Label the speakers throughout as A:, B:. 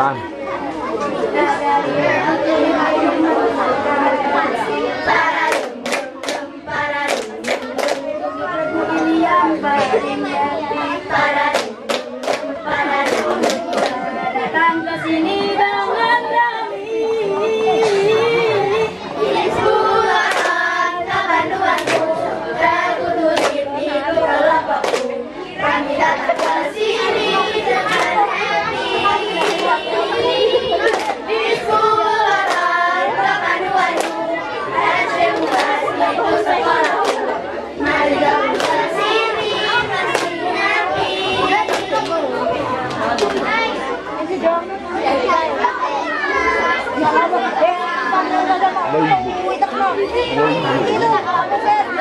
A: Salam.
B: Thank you.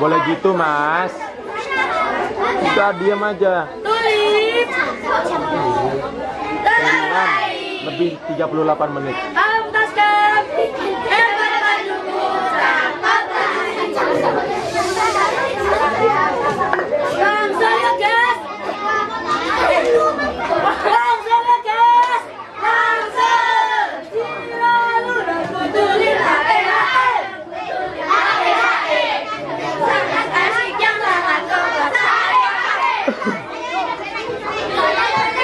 B: boleh gitu mas. Udah diam aja.
A: Tulip
B: iya. lebih 38 menit.
A: Um, ¡Vamos!